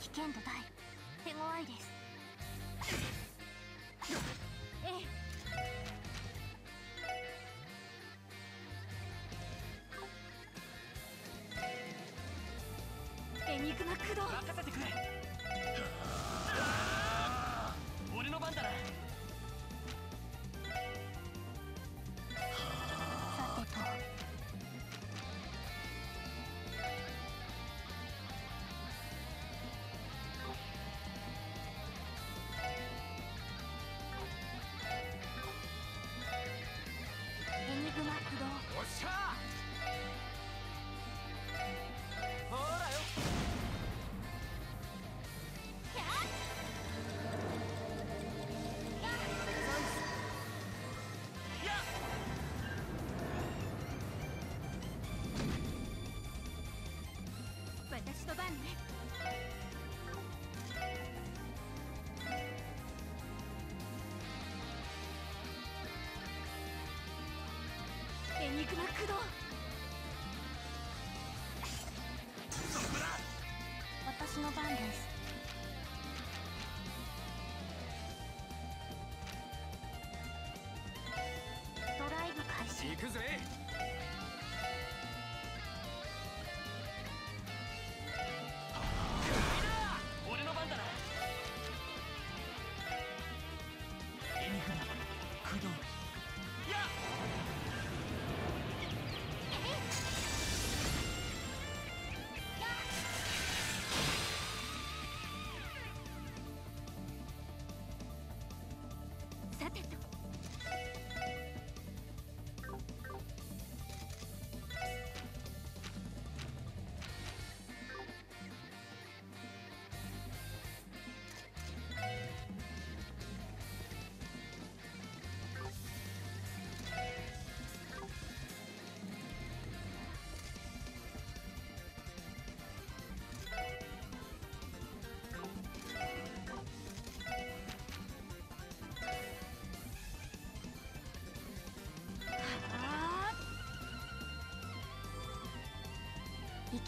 危険度大。手強いです。ええ。エニグマ駆動任せてくれ。の番ね。エニグマ駆動。私の番です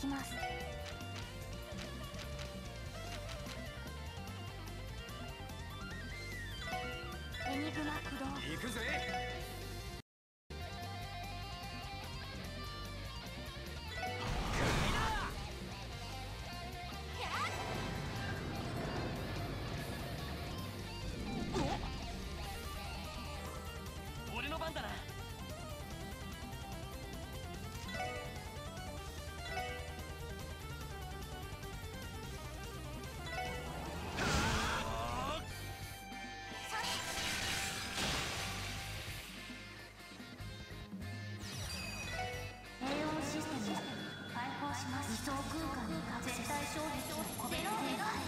きます。エニグマ駆動。行くぜ。俺の番だな想空間に絶対勝利を込めるフィールド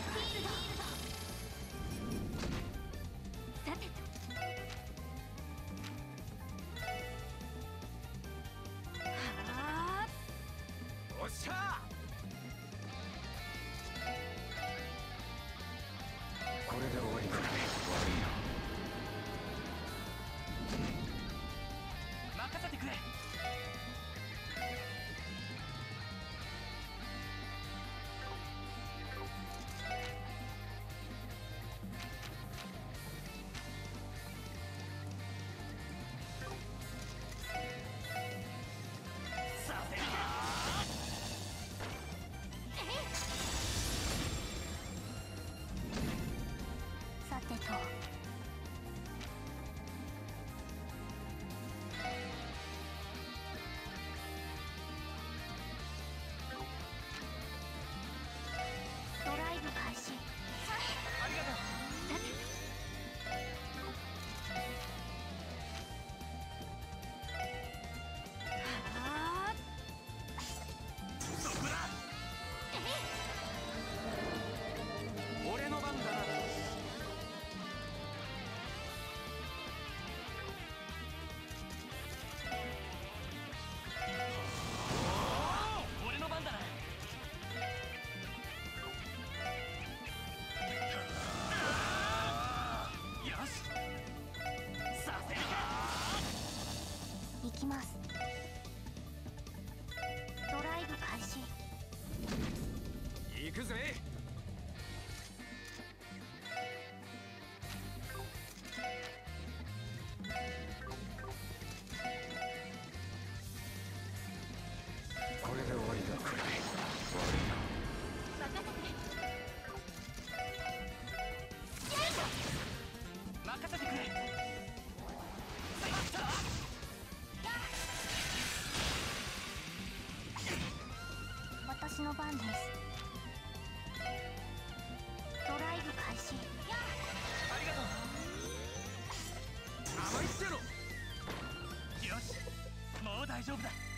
させる行きます。ドライブ開始。行くぜ。これで終わりだ。くらい悪いな任せて任せてくれ。大丈夫だ。